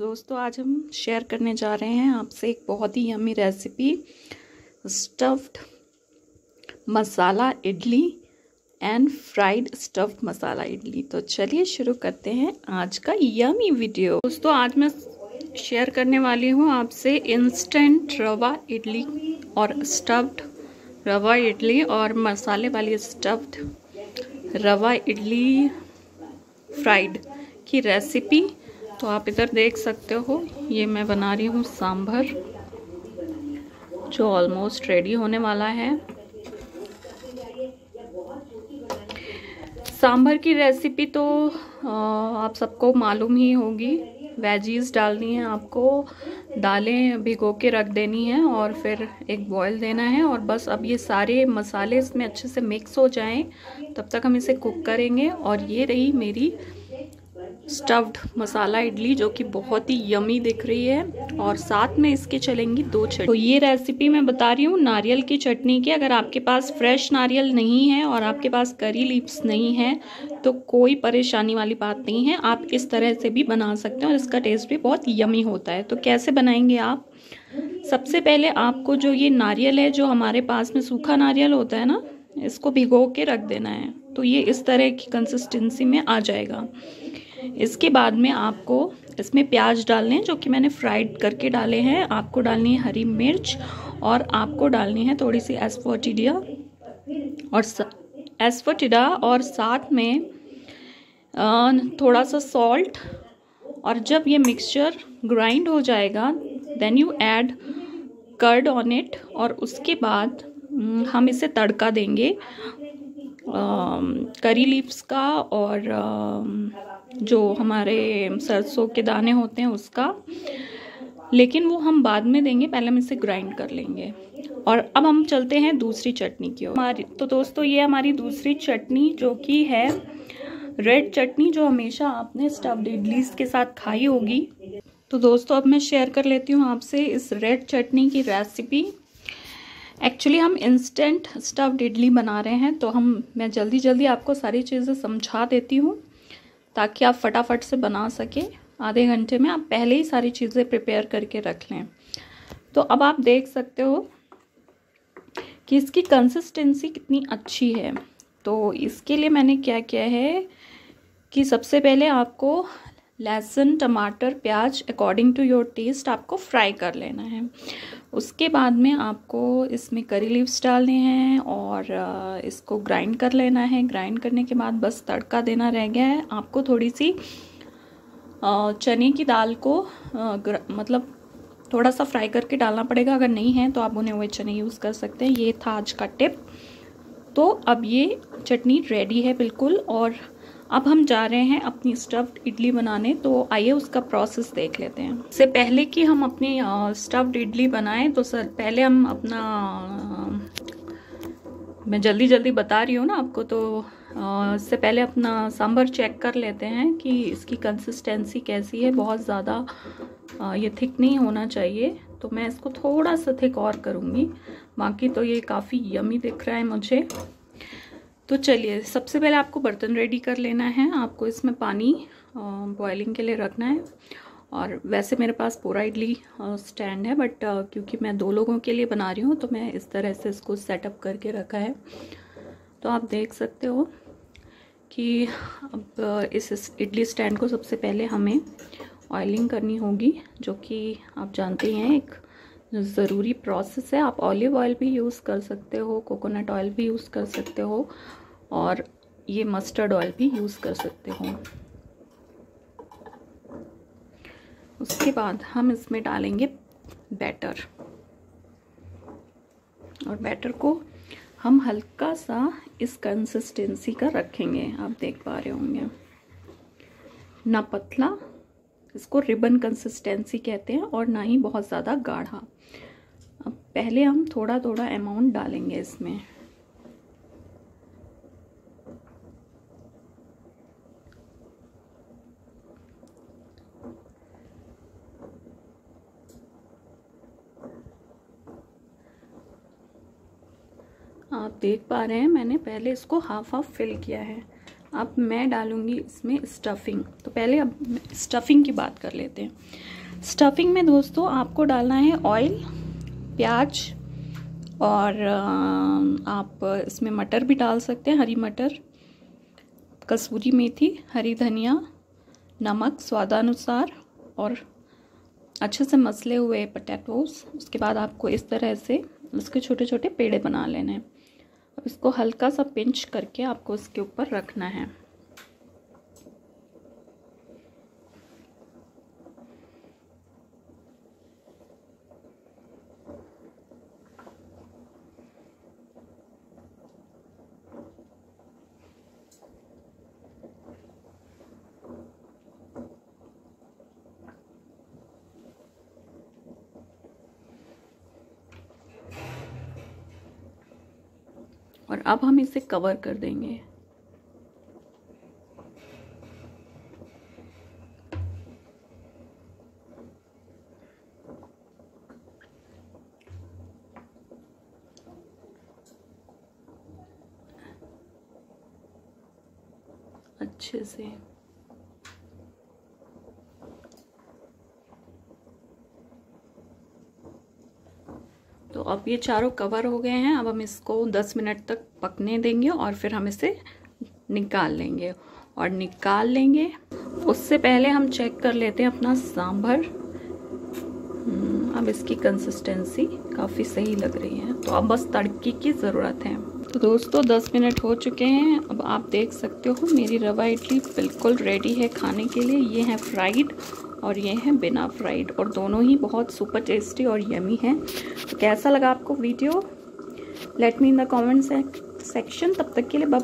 दोस्तों, आज हम शेयर करने जा रहे हैं आपसे एक बहुत ही yummy recipe stuffed masala idli and fried stuffed masala idli. तो चलिए शुरू करते हैं आज का यमी वीडियो दोस्तों, आज मैं शेयर करने वाली हूँ आपसे इंस्टेंट रवा इडली और स्टफ्ड रवा इडली और मसाले वाली स्टफ्ड रवा इडली फ्राइड की रेसिपी तो आप इधर देख सकते हो, ये मैं बना रही हूँ सांभर, जो ऑलमोस्ट रेडी होने वाला है। सांभर की रेसिपी तो आप सबको मालूम ही होगी वेजीज डालनी है आपको, दालें भिगो के रख देनी है और फिर एक बॉईल देना है और बस अब ये सारे मसाले इसमें अच्छे से मिक्स हो जाएँ, तब तक हम इसे कुक करेंगे और ये रही मेरी स्टफ्ड मसाला इडली जो कि बहुत ही यमी दिख रही है और साथ में इसके चलेंगी दो चटनी। तो ये रेसिपी मैं बता रही हूँ, नारियल की चटनी की। अगर आपके पास फ्रेश नारियल नहीं है और आपके पास करी लीव्स नहीं है तो कोई परेशानी वाली बात नहीं है। आप इस तरह से भी बना सकते हैं और इसका टेस्ट भी बहुत यमी होता है। तो कैसे बनाएँगे आप? सबसे पहले आपको जो ये नारियल है, जो हमारे पास में सूखा नारियल होता है ना, इसको भिगो के रख देना है। तो ये इस तरह की कंसिस्टेंसी में आ जाएगा। इसके बाद में आपको इसमें प्याज डालने हैं, जो कि मैंने फ्राइड करके डाले हैं। आपको डालनी है हरी मिर्च और आपको डालनी है थोड़ी सी एसफोटिडिया और एसफोटिडा और साथ में थोड़ा सा सॉल्ट। और जब ये मिक्सचर ग्राइंड हो जाएगा then you add curd on it और उसके बाद हम इसे तड़का देंगे। करी लीव्स का और जो हमारे सरसों के दाने होते हैं उसका। लेकिन वो हम बाद में देंगे, पहले हम इसे ग्राइंड कर लेंगे। और अब हम चलते हैं दूसरी चटनी की ओर। हमारी तो दोस्तों, ये हमारी दूसरी चटनी जो कि है रेड चटनी, जो हमेशा आपने स्टफ्ड इडलीस के साथ खाई होगी। तो दोस्तों, अब मैं शेयर कर लेती हूँ आपसे इस रेड चटनी की रेसिपी एक्चुअली हम इंस्टेंट स्टफ्ड इडली बना रहे हैं तो हम, मैं जल्दी जल्दी आपको सारी चीज़ें समझा देती हूँ, ताकि आप फटाफट से बना सकें। आधे घंटे में आप पहले ही सारी चीज़ें प्रिपेयर करके रख लें। तो अब आप देख सकते हो कि इसकी कंसिस्टेंसी कितनी अच्छी है। तो इसके लिए मैंने क्या किया है कि सबसे पहले आपको लहसुन, टमाटर, प्याज अकॉर्डिंग टू योर टेस्ट आपको फ्राई कर लेना है। उसके बाद में आपको इसमें करी लीव्स डालने हैं और इसको ग्राइंड कर लेना है। ग्राइंड करने के बाद बस तड़का देना रह गया है। आपको थोड़ी सी चने की दाल को मतलब थोड़ा सा फ्राई करके डालना पड़ेगा। अगर नहीं है तो आप उन्हें हुए चने यूज़ कर सकते हैं। ये था आज का टिप तो अब ये चटनी रेडी है बिल्कुल और अब हम जा रहे हैं अपनी स्टफ्ड इडली बनाने तो आइए उसका प्रोसेस देख लेते हैं। इससे पहले कि हम अपनी स्टफ्ड इडली बनाएँ तो सर, पहले हम अपना मैं जल्दी जल्दी बता रही हूँ ना आपको तो इससे पहले अपना सांभर चेक कर लेते हैं कि इसकी कंसिस्टेंसी कैसी है। बहुत ज़्यादा ये थिक नहीं होना चाहिए तो मैं इसको थोड़ा सा थिक और करूँगी। बाकी तो ये काफ़ी यमी दिख रहा है मुझे। तो चलिए, सबसे पहले आपको बर्तन रेडी कर लेना है। आपको इसमें पानी बॉइलिंग के लिए रखना है। और वैसे मेरे पास पूरा इडली स्टैंड है बट क्योंकि मैं दो लोगों के लिए बना रही हूँ तो मैं इस तरह से इसको सेटअप करके रखा है। तो आप देख सकते हो कि अब इस इडली स्टैंड को सबसे पहले हमें ऑयलिंग करनी होगी, जो कि आप जानते हैं, एक ज़रूरी प्रोसेस है। आप ऑलिव ऑयल भी यूज़ कर सकते हो कोकोनट ऑयल भी यूज़ कर सकते हो और ये मस्टर्ड ऑयल भी यूज़ कर सकते हो। उसके बाद हम इसमें डालेंगे बैटर और बैटर को हम हल्का सा इस कंसिस्टेंसी का रखेंगे। आप देख पा रहे होंगे। ना पतला इसको रिबन कंसिस्टेंसी कहते हैं और ना ही बहुत ज़्यादा गाढ़ा। अब पहले हम थोड़ा थोड़ा अमाउंट डालेंगे इसमें। आप देख पा रहे हैं मैंने पहले इसको हाफ़ हाफ़ फिल किया है। अब मैं डालूँगी इसमें स्टफिंग तो पहले अब स्टफिंग की बात कर लेते हैं। स्टफिंग में दोस्तों आपको डालना है ऑयल प्याज और आप इसमें मटर भी डाल सकते हैं, हरी मटर, कसूरी मेथी, हरी धनिया, नमक स्वादानुसार और अच्छे से मसले हुए पटैटोस उसके बाद आपको इस तरह से उसके छोटे छोटे पेड़े बना लेने हैं। अब इसको हल्का सा पिंच करके आपको इसके ऊपर रखना है। और अब हम इसे कवर कर देंगे। अच्छे से। तो अब ये चारों कवर हो गए हैं। अब हम इसको 10 मिनट तक पकने देंगे और फिर हम इसे निकाल लेंगे और निकाल लेंगे। उससे पहले हम चेक कर लेते हैं अपना सांभर। हम्म, अब इसकी कंसिस्टेंसी काफ़ी सही लग रही है। तो अब बस तड़की की ज़रूरत है। तो दोस्तों 10 मिनट हो चुके हैं। अब आप देख सकते हो मेरी रवा इडली बिल्कुल रेडी है खाने के लिए। ये है फ्राइड और ये हैं बिना फ्राइड और दोनों ही बहुत सुपर टेस्टी और यमी हैं। तो कैसा लगा आपको video? Let me in the comment section तब तक के लिए बाय